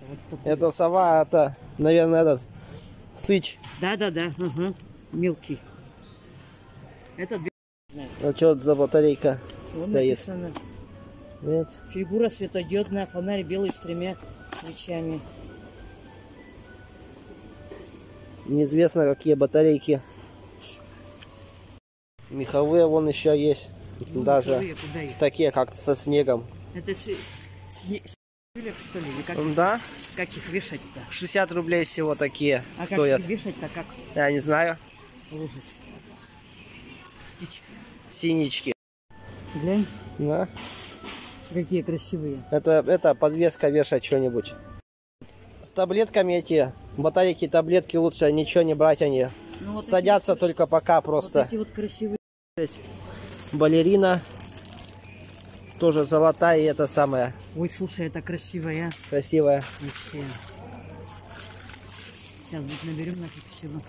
Вот. Это сова, это, наверное, этот сыч. Да, да, да. Угу. Мелкий. Это. А что это за батарейка Вон стоит? написано. Нет. Фигура светодиодная, фонарь белый с тремя свечами. Неизвестно, какие батарейки. Меховые вон еще есть. Ну, Даже их? такие, как со снегом. Это все сне- снег, что ли? Или как, Да, как их вешать-то? 60 рублей всего такие А стоят. как их вешать-то, как Я не знаю. ложить? Птичка. Синички. Глянь, Да. какие красивые. Это, это подвеска вешать что-нибудь. С таблетками эти батарейки, таблетки лучше ничего не брать они. Ну, вот Садятся эти, только пока вот просто. эти вот красивые. Балерина. Тоже золотая и это самая Ой, слушай, это красивая. красивая. Вообще. Сейчас вот наберем нафиг всего.